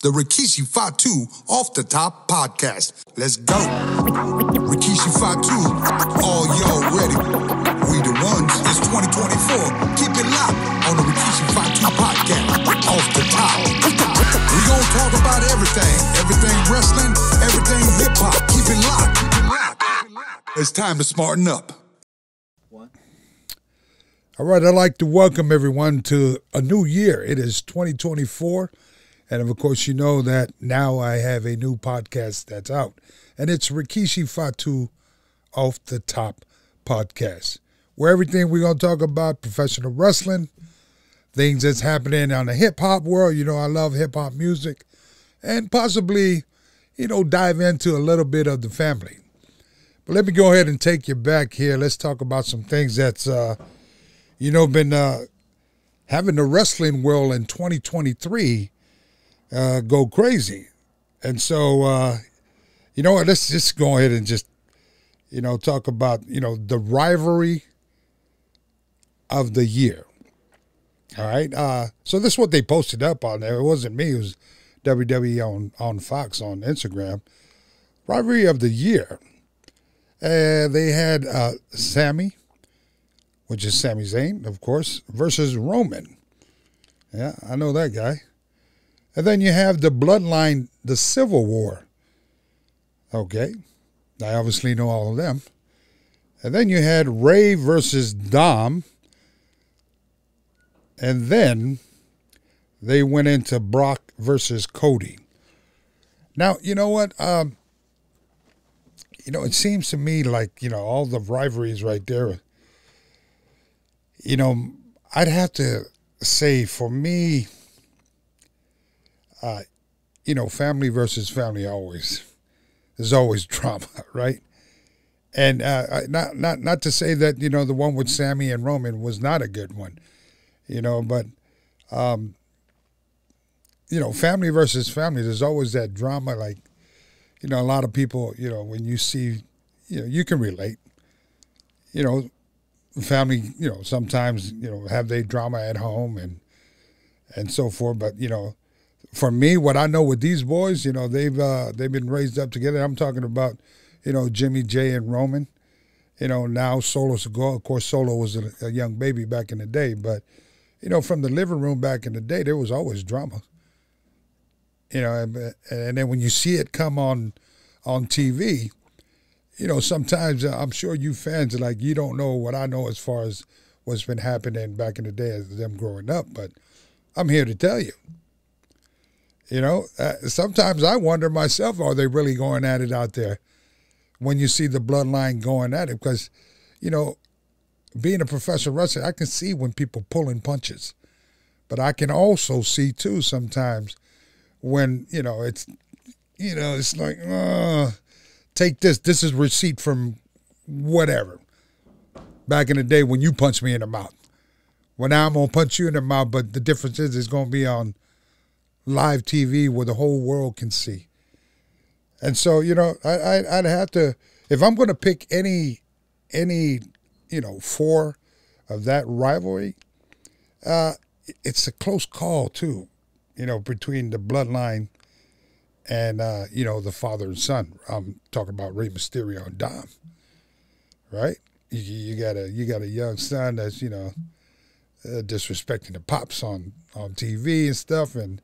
the Rikishi Fatu Off the Top podcast. Let's go. Rikishi Fatu, all y'all ready? We the ones. It's 2024. Keep it locked on the Rikishi Fatu podcast. Off the top. We gonna talk about everything. Everything wrestling, everything hip hop. Keep it locked. It's time to smarten up. What? All right, I'd like to welcome everyone to a new year. It is 2024. And of course, you know that now I have a new podcast that's out, and it's Rikishi Fatu Off the Top podcast, where everything we're going to talk about professional wrestling, things that's happening on the hip hop world. You know, I love hip hop music, and possibly, you know, dive into a little bit of the family. But let me go ahead and take you back here. Let's talk about some things that's, uh, you know, been uh, having the wrestling world in 2023 uh, go crazy. And so, uh, you know what? Let's just go ahead and just, you know, talk about, you know, the rivalry of the year. All right. Uh, so this is what they posted up on there. It wasn't me. It was WWE on, on Fox on Instagram. Rivalry of the year. And they had uh, Sami, which is Sami Zayn, of course, versus Roman. Yeah, I know that guy. And then you have the bloodline, the Civil War. Okay. I obviously know all of them. And then you had Rey versus Dom. And then they went into Brock versus Cody. Now, you know what? Um, you know, it seems to me like, you know, all the rivalries right there, you know, I'd have to say for me, uh, you know, family versus family always there's always drama, right? And uh, not not not to say that you know the one with Sami and Roman was not a good one, you know, but um, you know, family versus family, there's always that drama. Like, you know, a lot of people, you know, when you see, you know, you can relate. You know, family, you know, sometimes you know have they drama at home and and so forth, but you know, for me, what I know with these boys, you know, they've uh, they've been raised up together. I'm talking about, you know, Jimmy Jey and Roman. You know, now Solo's a go. Of course, Solo was a, a, young baby back in the day, but you know, from the living room back in the day, there was always drama. You know, and, and then when you see it come on on TV, you know, sometimes uh, I'm sure you fans are like, you don't know what I know as far as what's been happening back in the day as them growing up, but I'm here to tell you you know, uh, sometimes I wonder myself, are they really going at it out there when you see the bloodline going at it? Because, you know, being a professional wrestler, I can see when people pulling punches. But I can also see, too, sometimes when, you know, it's, you know, it's like, uh, take this. This is receipt from whatever. Back in the day when you punched me in the mouth. Well, now I'm going to punch you in the mouth, but the difference is it's going to be on – live TV where the whole world can see. And so, you know, I, I would have to if I'm going to pick any any you know four of that rivalry, uh, it's a close call too, you know, between the bloodline and uh, you know the father and son. I'm talking about Rey Mysterio and Dom, right? You, you got a you got a young son that's you know uh, disrespecting the pops on on TV and stuff, and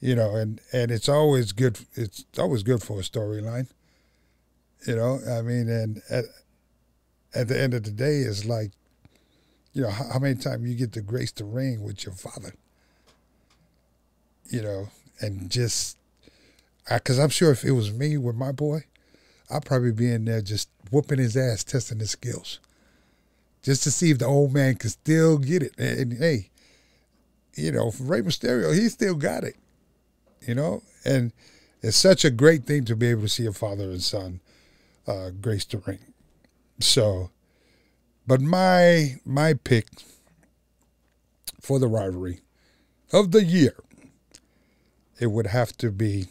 you know, and and it's always good. It's always good for a storyline. You know, I mean, and at at the end of the day, it's like, you know, how, how many times you get to grace the ring with your father. You know, and just because I'm sure if it was me with my boy, I'd probably be in there just whooping his ass, testing his skills, just to see if the old man can still get it. And, and hey, you know, Rey Mysterio, he still got it you know? And it's such a great thing to be able to see a father and son uh, grace the ring. So, but my my pick for the rivalry of the year, it would have to be.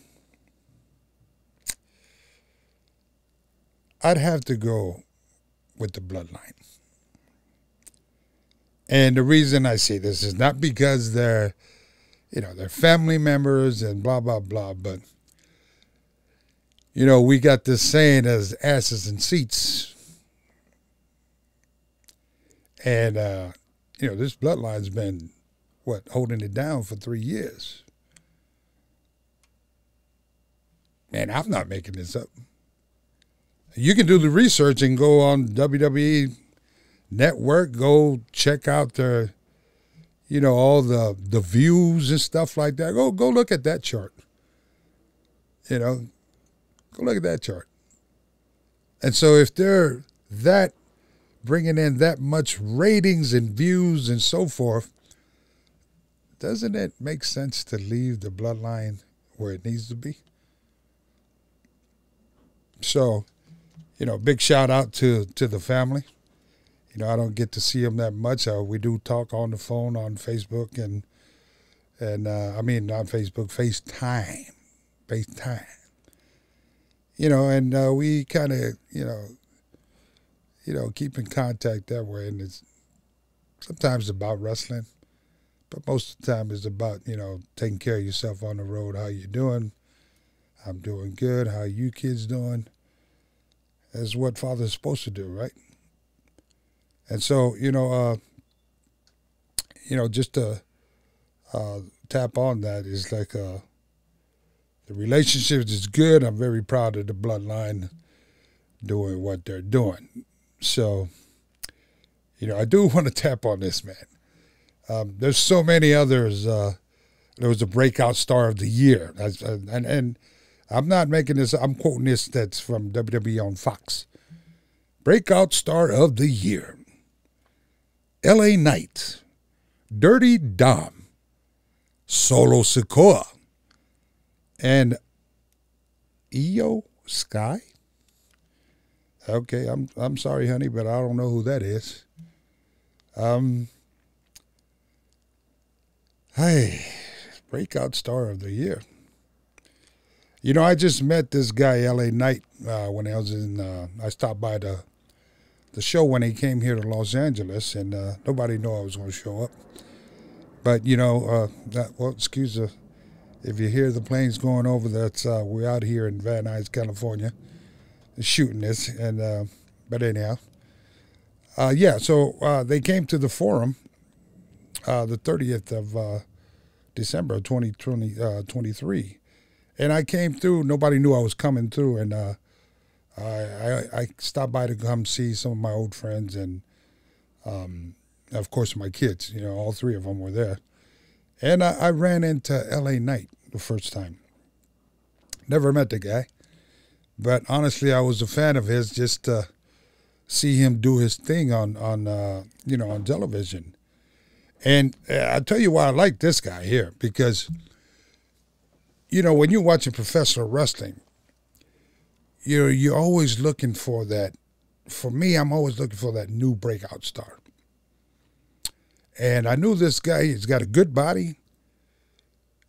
I'd have to go with the bloodline. And the reason I say this is not because they're you know, they're family members and blah, blah, blah. But, you know, we got this saying as asses and seats. And, uh, you know, this bloodline's been, what, holding it down for three years. Man, I'm not making this up. You can do the research and go on WWE Network, go check out their you know, all the the views and stuff like that. Go go look at that chart. You know, go look at that chart. And so if they're that bringing in that much ratings and views and so forth, doesn't it make sense to leave the bloodline where it needs to be? So, you know, big shout out to to the family you know, I don't get to see him that much. Uh, we do talk on the phone on Facebook and and uh, I mean not Facebook, FaceTime, FaceTime. You know, and uh, we kind of you know, you know, keep in contact that way, and it's sometimes about wrestling, but most of the time it's about you know taking care of yourself on the road. How you doing? I'm doing good. How you kids doing? That's what father's supposed to do, right? And so, you know, uh, you know, just to uh, tap on that is like uh, the relationship is good. I'm very proud of the bloodline doing what they're doing. So, you know, I do want to tap on this, man. Um, there's so many others. Uh, there was a breakout star of the year, and and I'm not making this. I'm quoting this. That's from WWE on Fox. Breakout star of the year. LA Knight, Dirty Dom, Solo Sikoa, and Iyo Sky. Okay, I'm I'm sorry, honey, but I don't know who that is. Um, hey, breakout star of the year. You know, I just met this guy, LA Knight, uh, when I was in. Uh, I stopped by the the show when he came here to Los Angeles, and uh, nobody knew I was going to show up. But you know, uh, that, well, excuse the if you hear the planes going over. That's uh, we're out here in Van Nuys, California, shooting this. And uh, but anyhow, uh, yeah. So uh, they came to the forum, the thirtieth of December, 2023. and I came through. Nobody knew I was coming through, and I, I, I stopped by to come see some of my old friends and, um, of course, my kids. You know, all three of them were there, and I, I ran into L.A. Knight the first time. Never met the guy, but honestly, I was a fan of his just to see him do his thing on on uh, you know on television. And uh, I'll tell you why I like this guy here because, you know, when you're watching professional wrestling, you're you're always looking for that. For me, I'm always looking for that new breakout star. And I knew this guy. He's got a good body.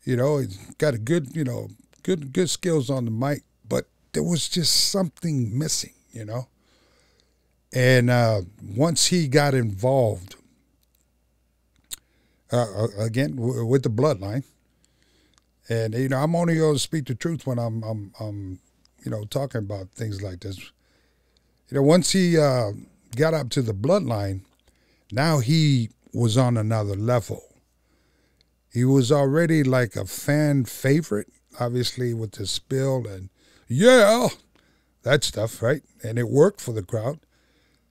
You know, he's got a good, you know, good good skills on the mic. But there was just something missing. You know. And uh, once he got involved, uh, again w- with the bloodline, and you know, I'm only going to speak the truth when I'm I'm I'm you know, talking about things like this. You know, once he uh, got up to the bloodline, now he was on another level. He was already like a fan favorite, obviously with the spill and yeah, that stuff, right? And it worked for the crowd.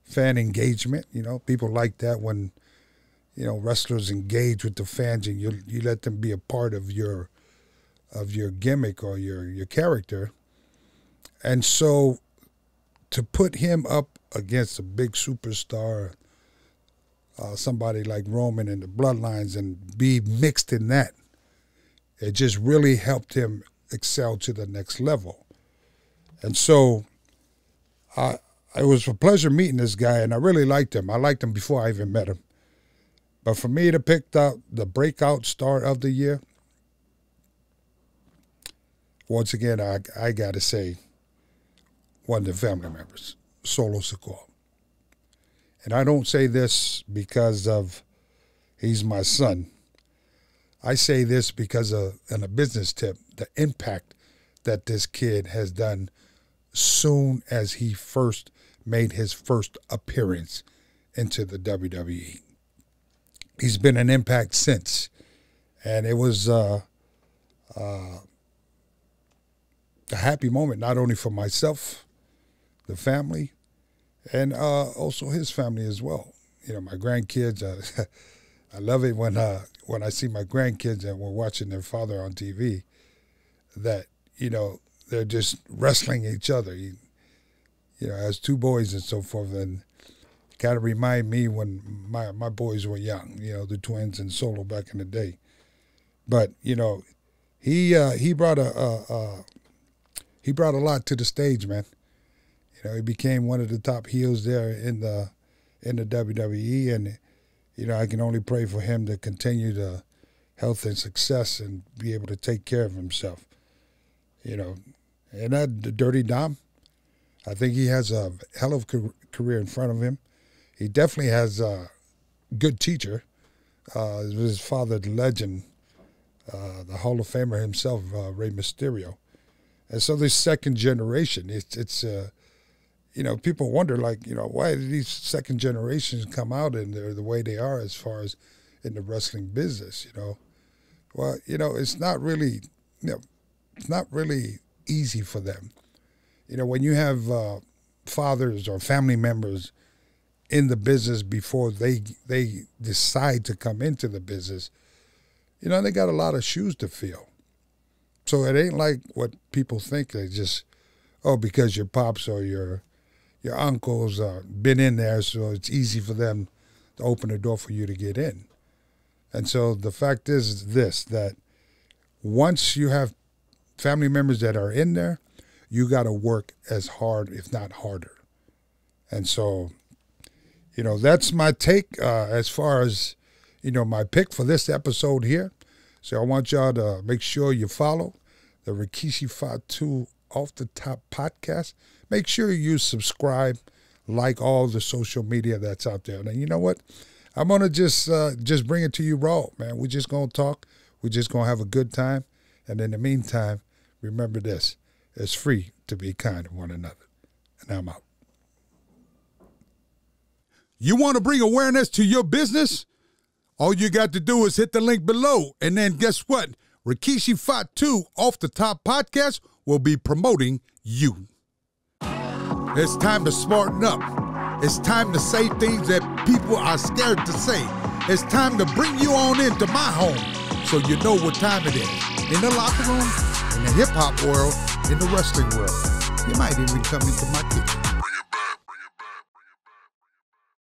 Fan engagement, you know, people like that when you know wrestlers engage with the fans and you you let them be a part of your of your gimmick or your your character and so to put him up against a big superstar, uh, somebody like Roman and the bloodlines, and be mixed in that, it just really helped him excel to the next level. And so I, it was a pleasure meeting this guy, and I really liked him. I liked him before I even met him. But for me to pick out the breakout star of the year, once again, I, I got to say, one of the family members, Solo Sikoa. And I don't say this because of he's my son. I say this because of in a business tip, the impact that this kid has done soon as he first made his first appearance into the WWE. He's been an impact since, and it was uh, uh, a happy moment not only for myself, the family, and uh, also his family as well. You know, my grandkids. Uh, I love it when uh, when I see my grandkids and we're watching their father on TV. That you know they're just wrestling each other. You, you know, as two boys and so forth, and kind of remind me when my my boys were young. You know, the twins and Solo back in the day. But you know, he uh, he brought a, a, a he brought a lot to the stage, man. Know, he became one of the top heels there in the in the WWE, and you know, I can only pray for him to continue the health and success and be able to take care of himself. You know, and that the Dirty Dom, I think he has a hell of a career in front of him. He definitely has a good teacher. Uh, his father, the legend, uh, the Hall of Famer himself, uh, Rey Mysterio. And so this second generation, it's it's uh, you know, people wonder like, you know, why did these second generations come out and they're the way they are as far as in the wrestling business, you know? Well, you know, it's not really, you know, it's not really easy for them. You know, when you have uh, fathers or family members in the business before they they decide to come into the business, you know, they got a lot of shoes to fill. So it ain't like what people think. They just, oh, because your pops or your your uncles uh, been in there, so it's easy for them to open the door for you to get in. And so the fact is this that once you have family members that are in there, you got to work as hard, if not harder. And so, you know, that's my take uh, as far as, you know, my pick for this episode here. So I want y'all to make sure you follow the Rikishi Fatu Off the Top podcast make sure you subscribe, like all the social media that's out there. And you know what? I'm gonna just uh, just bring it to you raw, man. We're just gonna talk. We're just gonna have a good time. And in the meantime, remember this: it's free to be kind to one another. And I'm out. You want to bring awareness to your business? All you got to do is hit the link below, and then guess what? Rikishi Fatu Off the Top podcast will be promoting you. It's time to smarten up. It's time to say things that people are scared to say. It's time to bring you on into my home so you know what time it is. In the locker room, in the hip hop world, in the wrestling world. You might even come into my kitchen.